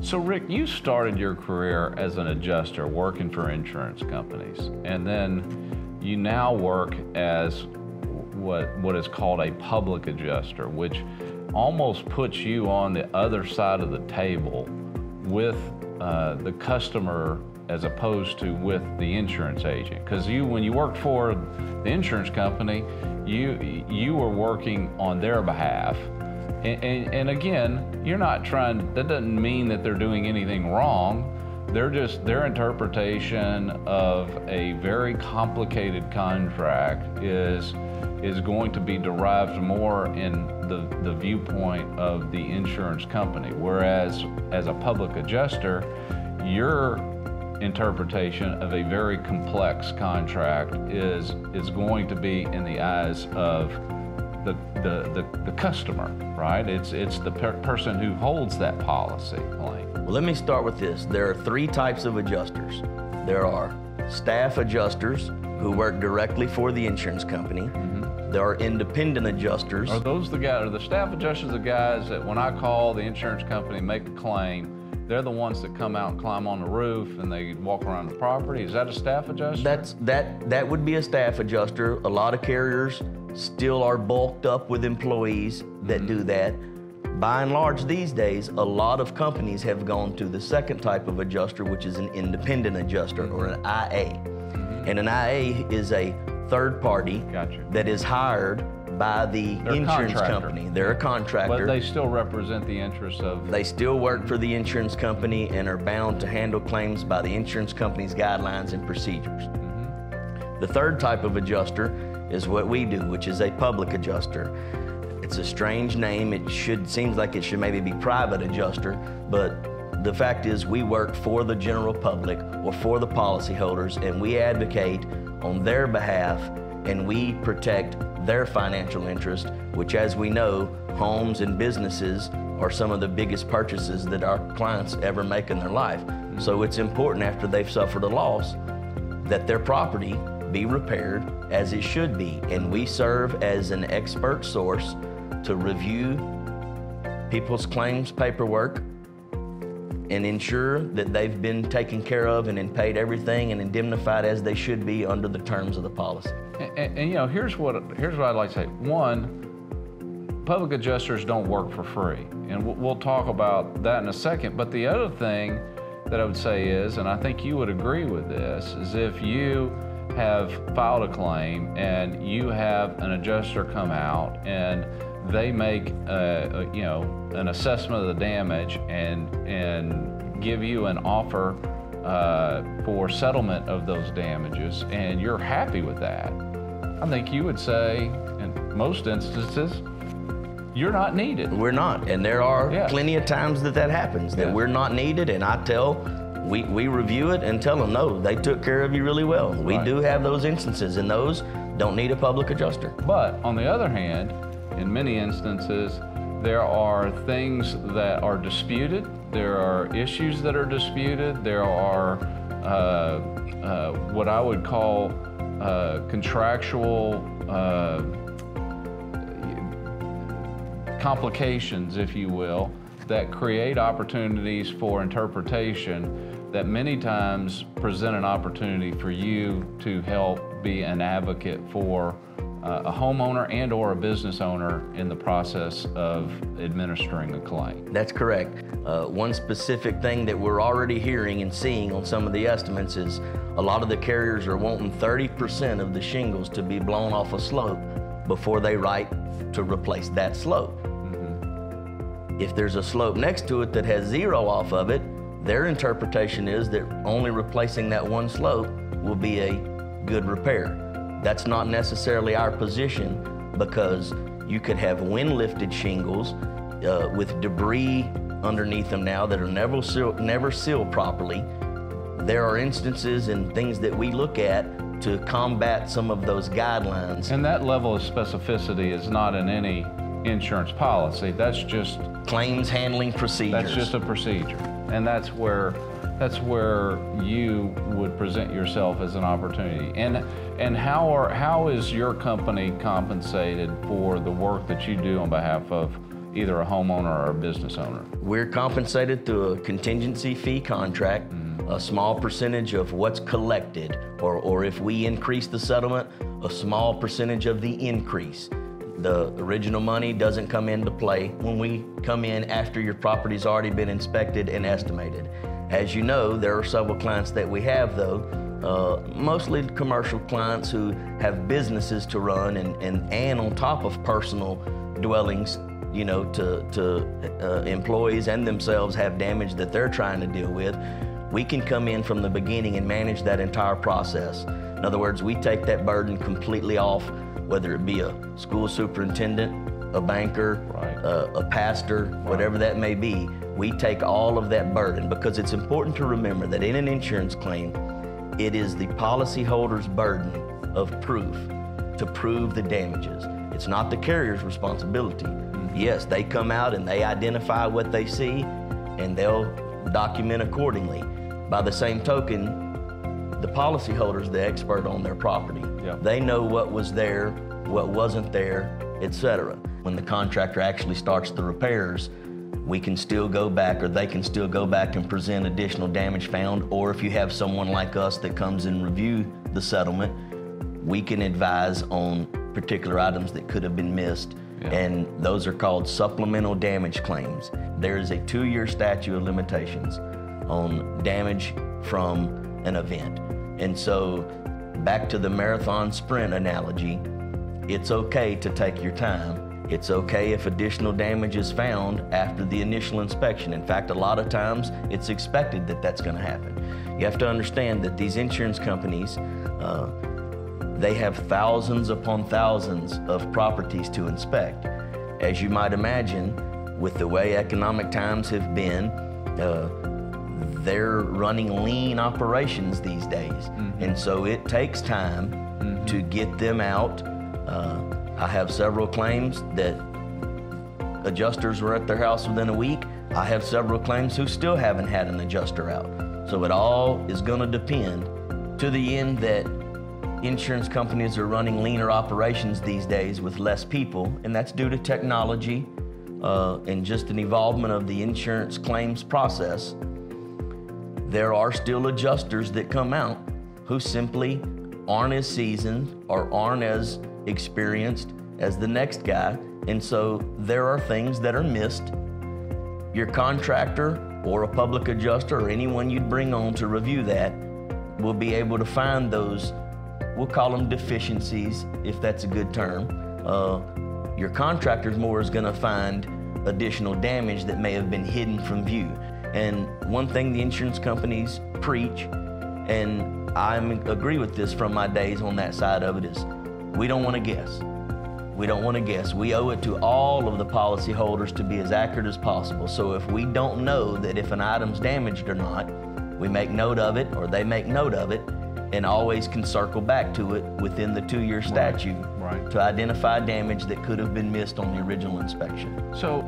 So, Rick, you started your career as an adjuster working for insurance companies, and then you now work as what, what is called a public adjuster, which almost puts you on the other side of the table with uh, the customer as opposed to with the insurance agent. Because you, when you worked for the insurance company, you you were working on their behalf and, and, and, again, you're not trying, that doesn't mean that they're doing anything wrong. They're just, their interpretation of a very complicated contract is, is going to be derived more in the, the viewpoint of the insurance company. Whereas as a public adjuster, your interpretation of a very complex contract is, is going to be in the eyes of the, the, the, the customer, right? It's, it's the per person who holds that policy claim. Well, let me start with this. There are three types of adjusters. There are staff adjusters who work directly for the insurance company. Mm -hmm. There are independent adjusters. Are those the guys, are the staff adjusters the guys that when I call the insurance company, make a claim, they're the ones that come out and climb on the roof and they walk around the property. Is that a staff adjuster? That's that that would be a staff adjuster. A lot of carriers still are bulked up with employees that do mm-hmm. that. By and large, these days, a lot of companies have gone to the second type of adjuster, which is an independent adjuster or an IA. Mm-hmm. And an IA is a third party gotcha. that is hired by the They're insurance company. They're a contractor. But they still represent the interests of. They still work for the insurance company and are bound to handle claims by the insurance company's guidelines and procedures. Mm-hmm. The third type of adjuster is what we do, which is a public adjuster. It's a strange name. It should seems like it should maybe be private adjuster, but the fact is we work for the general public or for the policyholders and we advocate on their behalf and we protect their financial interest, which as we know, homes and businesses are some of the biggest purchases that our clients ever make in their life. So it's important after they've suffered a loss that their property be repaired as it should be. And we serve as an expert source to review people's claims paperwork and ensure that they've been taken care of and paid everything and indemnified as they should be under the terms of the policy. And, and, and you know, here's what here's what I'd like to say. One, public adjusters don't work for free, and we'll, we'll talk about that in a second. But the other thing that I would say is, and I think you would agree with this, is if you have filed a claim and you have an adjuster come out and they make a, a, you know an assessment of the damage and and give you an offer uh, for settlement of those damages and you're happy with that, I think you would say in most instances you're not needed. We're not, and there are yeah. plenty of times that that happens that yeah. we're not needed, and I tell we, we review it and tell them, no, they took care of you really well. We right. do have those instances, and those don't need a public adjuster. But on the other hand, in many instances, there are things that are disputed, there are issues that are disputed, there are uh, uh, what I would call uh, contractual uh, complications, if you will, that create opportunities for interpretation that many times present an opportunity for you to help be an advocate for uh, a homeowner and or a business owner in the process of administering a claim. That's correct. Uh, one specific thing that we're already hearing and seeing on some of the estimates is a lot of the carriers are wanting 30% of the shingles to be blown off a slope before they write to replace that slope. If there's a slope next to it that has zero off of it, their interpretation is that only replacing that one slope will be a good repair. That's not necessarily our position because you could have wind lifted shingles uh, with debris underneath them now that are never, seal, never sealed properly. There are instances and things that we look at to combat some of those guidelines. And that level of specificity is not in any insurance policy. That's just claims handling procedures. That's just a procedure. And that's where that's where you would present yourself as an opportunity. And and how are how is your company compensated for the work that you do on behalf of either a homeowner or a business owner? We're compensated through a contingency fee contract, mm-hmm. a small percentage of what's collected, or, or if we increase the settlement, a small percentage of the increase. The original money doesn't come into play when we come in after your property's already been inspected and estimated. As you know, there are several clients that we have though, uh, mostly commercial clients who have businesses to run and, and, and on top of personal dwellings, you know, to, to uh, employees and themselves have damage that they're trying to deal with. We can come in from the beginning and manage that entire process. In other words, we take that burden completely off, whether it be a school superintendent, a banker, right. a, a, pastor, right. whatever that may be. We take all of that burden because it's important to remember that in an insurance claim, it is the policyholder's burden of proof to prove the damages. It's not the carrier's responsibility. Mm-hmm. Yes, they come out and they identify what they see and they'll document accordingly. By the same token, the policyholder's the expert on their property. Yep. They know what was there, what wasn't there, etc. When the contractor actually starts the repairs, we can still go back or they can still go back and present additional damage found or if you have someone like us that comes and review the settlement we can advise on particular items that could have been missed yeah. and those are called supplemental damage claims there is a two-year statute of limitations on damage from an event and so back to the marathon sprint analogy it's okay to take your time it's okay if additional damage is found after the initial inspection. In fact, a lot of times it's expected that that's going to happen. You have to understand that these insurance companies, uh, they have thousands upon thousands of properties to inspect. As you might imagine, with the way economic times have been, uh, they're running lean operations these days. Mm-hmm. And so it takes time mm-hmm. to get them out. Uh, I have several claims that adjusters were at their house within a week. I have several claims who still haven't had an adjuster out. So it all is going to depend to the end that insurance companies are running leaner operations these days with less people, and that's due to technology uh, and just an evolvement of the insurance claims process. There are still adjusters that come out who simply aren't as seasoned or aren't as experienced as the next guy. And so there are things that are missed. Your contractor or a public adjuster or anyone you'd bring on to review that will be able to find those, we'll call them deficiencies, if that's a good term. Uh, your contractor's more is going to find additional damage that may have been hidden from view. And one thing the insurance companies preach, and I agree with this from my days on that side of it, is we don't want to guess. We don't want to guess. We owe it to all of the policyholders to be as accurate as possible. So if we don't know that if an item's damaged or not, we make note of it or they make note of it and always can circle back to it within the two-year statute right. Right. to identify damage that could have been missed on the original inspection. So